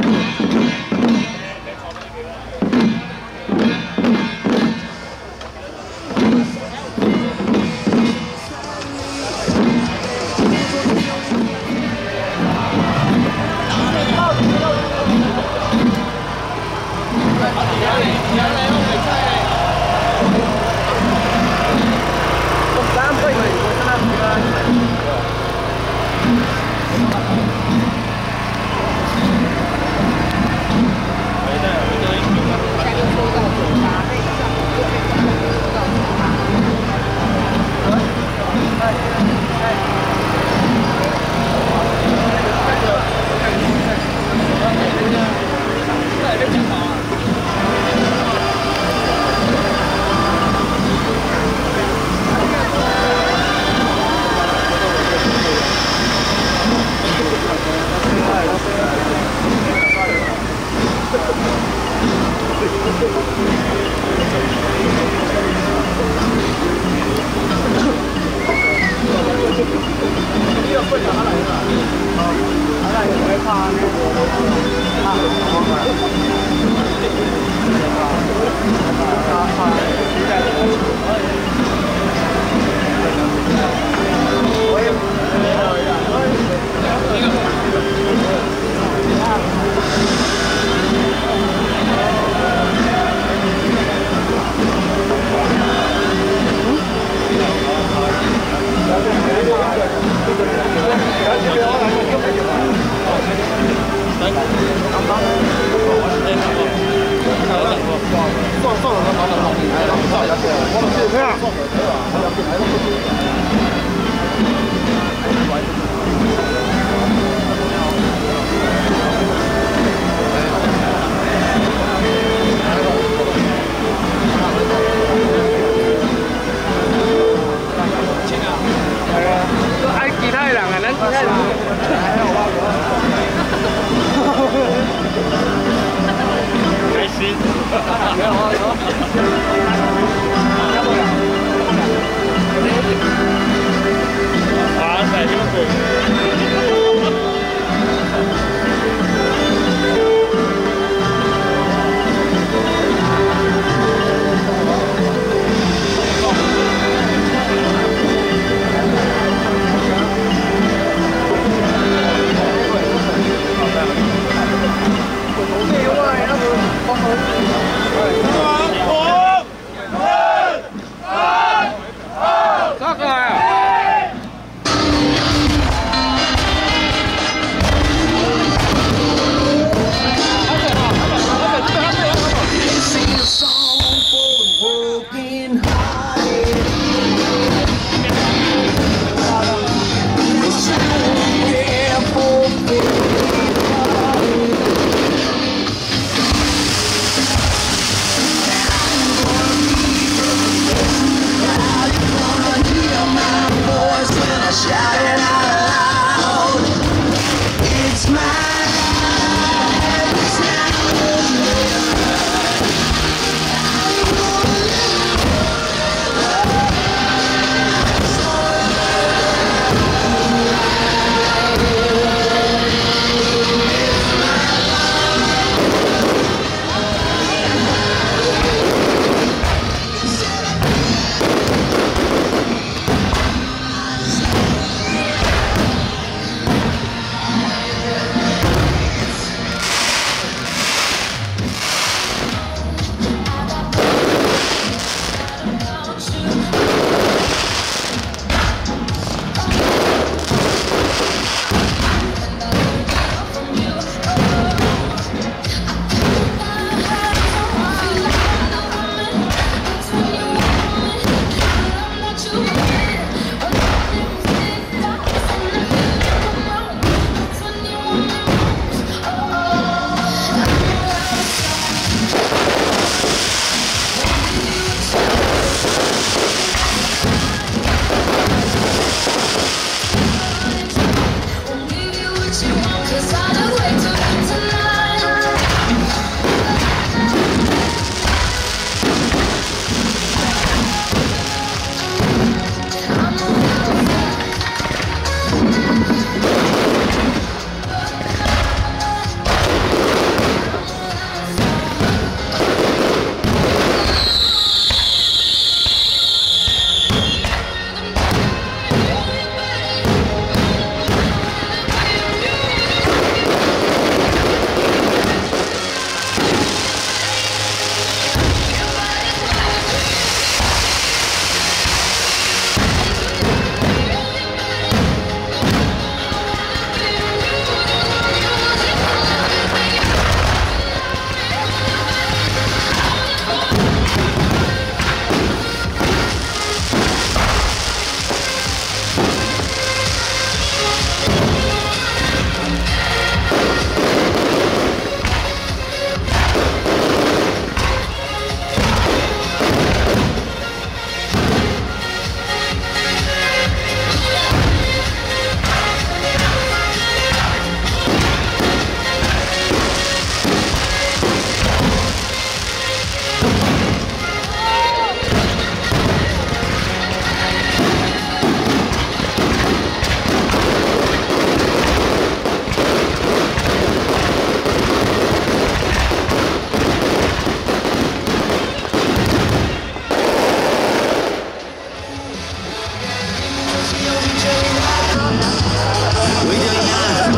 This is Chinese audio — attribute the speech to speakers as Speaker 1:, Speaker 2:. Speaker 1: Thank you. Thank you. over.